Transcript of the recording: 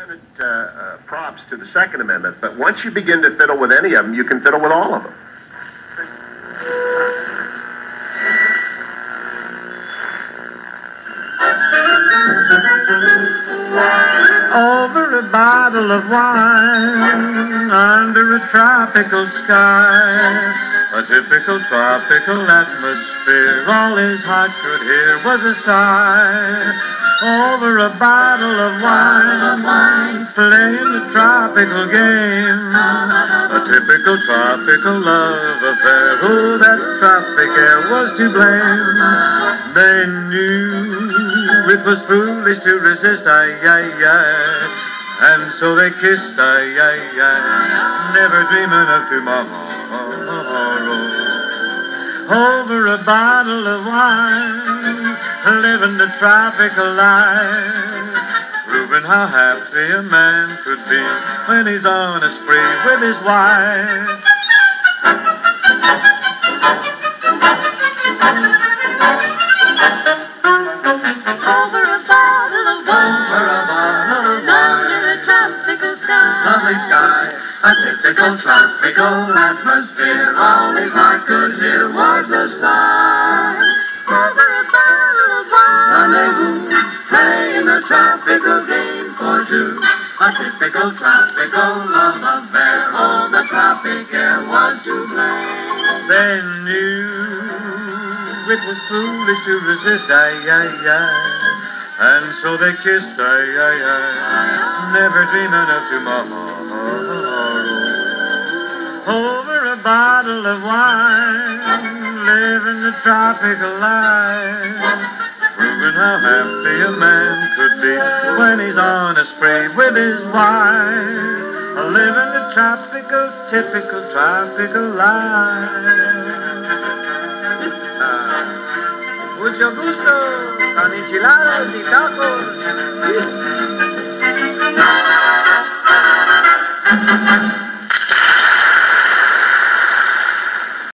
uh, uh, props to the Second Amendment, but once you begin to fiddle with any of them, you can fiddle with all of them. Over a bottle of wine, under a tropical sky, a typical tropical atmosphere. All his heart could hear was a sigh. Over a bottle of wine, playing the tropical game. Uh-huh. A typical tropical love affair. Oh, that tropic air was to blame. Uh-huh. They knew it was foolish to resist, ay, ay, ay. And so they kissed, ay, ay, ay, never dreaming of tomorrow. Over a bottle of wine, living the tropical life, proving how happy a man could be when he's on a spree with his wife. Over a bottle of wine, under a tropical sky. lovely sky, a typical tropical atmosphere. All his heart could hear was a sigh. Tropical game for two. A typical tropical love affair. All the tropic air was to blame. They knew it was foolish to resist, ay, ay, ay. And so they kissed, ay, ay, ay, never dreaming of tomorrow. Over a bottle of wine, living the tropical life, proving how happy a man could be when he's on a spree with his wife. Living the tropical, typical tropical life. Mucho gusto, con enchiladas y tacos.